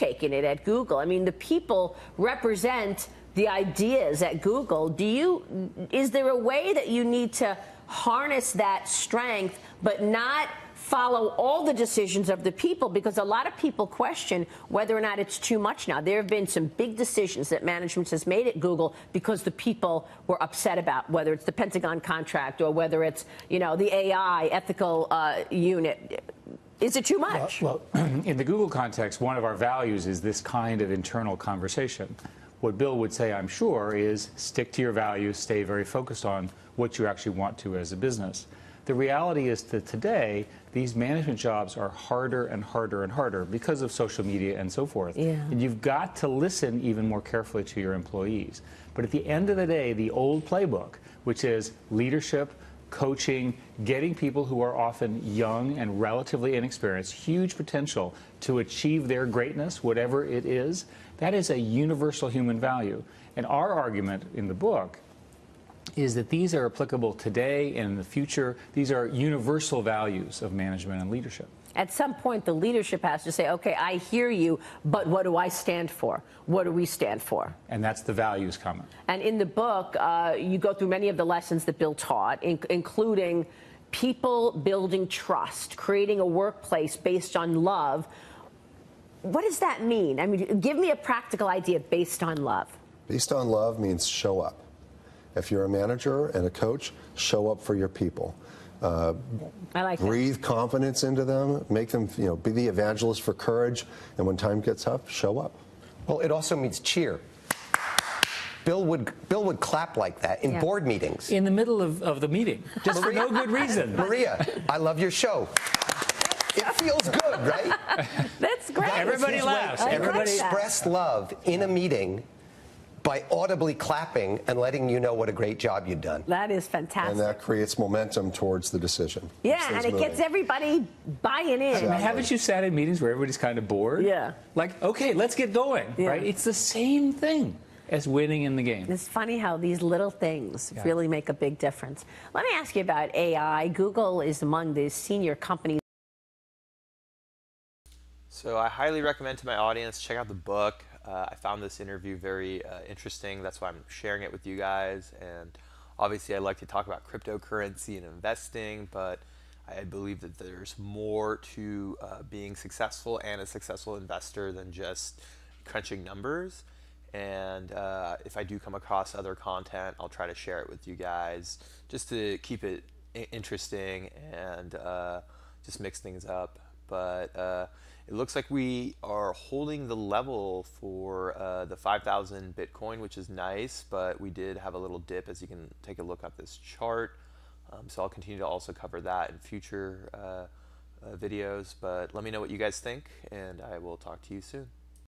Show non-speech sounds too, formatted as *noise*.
taken it at Google. I mean, the people represent the ideas at Google. Do you is there a way that you need to harness that strength but not follow all the decisions of the people because a lot of people question whether or not it's too much now. There have been some big decisions that management has made at Google because the people were upset about whether it's the Pentagon contract or whether it's, you know, the AI ethical uh, unit. Is it too much? Well, well, *clears throat* in the Google context, one of our values is this kind of internal conversation. What Bill would say, I'm sure, is stick to your values, stay very focused on what you actually want to as a business. The reality is that today, these management jobs are harder and harder and harder because of social media and so forth. Yeah. And you've got to listen even more carefully to your employees. But at the end of the day, the old playbook, which is leadership, coaching, getting people who are often young and relatively inexperienced, huge potential to achieve their greatness, whatever it is, that is a universal human value. And our argument in the book is that these are applicable today and in the future. These are universal values of management and leadership. At some point, the leadership has to say, okay, I hear you, but what do I stand for? What do we stand for? And that's the values comment. And in the book, uh, you go through many of the lessons that Bill taught, in- including people building trust, creating a workplace based on love. What does that mean? I mean, give me a practical idea based on love. Based on love means show up. If you're a manager and a coach, show up for your people. Uh, I like that. breathe confidence into them, make them, you know, be the evangelist for courage, and when time gets tough, show up. Well, it also means cheer. Bill would Bill would clap like that in Yeah. board meetings. In the middle of, of the meeting, just for no good reason. *laughs* Maria, I love your show. It feels good, right? *laughs* That's great. That is Everybody laughs. Everybody- express love in a meeting by audibly clapping and letting you know what a great job you've done. That is fantastic. And that creates momentum towards the decision. Yeah, and it gets everybody buying in. I mean, haven't you sat in meetings where everybody's kind of bored? Yeah. Like, okay, let's get going, Yeah. right? It's the same thing as winning in the game. It's funny how these little things Yeah. really make a big difference. Let me ask you about AI. Google is among the senior companies. So I highly recommend to my audience check out the book. Uh, I found this interview very uh, interesting. That's why I'm sharing it with you guys. And obviously, I like to talk about cryptocurrency and investing, but I believe that there's more to uh, being successful and a successful investor than just crunching numbers. And uh, if I do come across other content, I'll try to share it with you guys just to keep it interesting and uh, just mix things up. But uh, it looks like we are holding the level for uh, the 5,000 Bitcoin, which is nice, but we did have a little dip as you can take a look at this chart. Um, so I'll continue to also cover that in future uh, uh, videos. But let me know what you guys think, and I will talk to you soon.